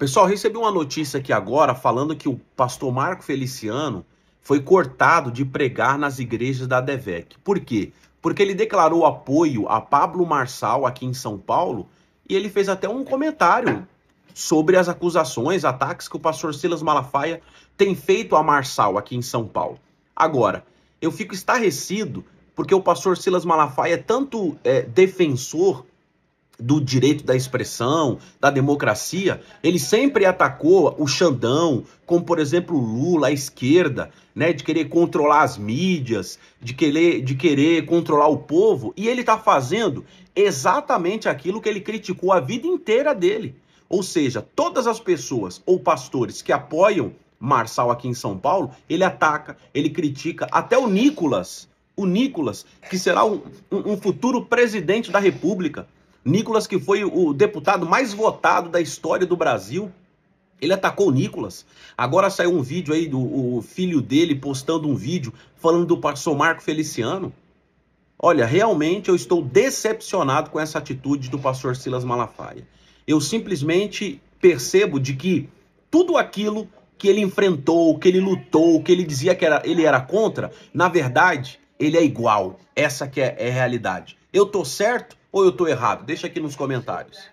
Pessoal, recebi uma notícia aqui agora falando que o pastor Marco Feliciano foi cortado de pregar nas igrejas da DEVEC. Por quê? Porque ele declarou apoio a Pablo Marçal aqui em São Paulo e ele fez até um comentário sobre as acusações, ataques que o pastor Silas Malafaia tem feito a Marçal aqui em São Paulo. Agora, eu fico estarrecido porque o pastor Silas Malafaia é tanto é, defensor do direito da expressão, da democracia, ele sempre atacou o Xandão, como por exemplo o Lula, a esquerda, né, de querer controlar as mídias, de querer, de querer controlar o povo, e ele está fazendo exatamente aquilo que ele criticou a vida inteira dele. Ou seja, todas as pessoas ou pastores que apoiam Marçal aqui em São Paulo, ele ataca, ele critica, até o Nicolas, o Nicolas, que será um, um, um futuro presidente da República, Nicolas, que foi o deputado mais votado da história do Brasil, ele atacou o Nicolas. Agora saiu um vídeo aí do filho dele postando um vídeo falando do pastor Marco Feliciano. Olha, realmente eu estou decepcionado com essa atitude do pastor Silas Malafaia. Eu simplesmente percebo de que tudo aquilo que ele enfrentou, que ele lutou, que ele dizia que era, ele era contra, na verdade, ele é igual. Essa que é, é a realidade. Eu tô certo ou eu tô errado? Deixa aqui nos comentários.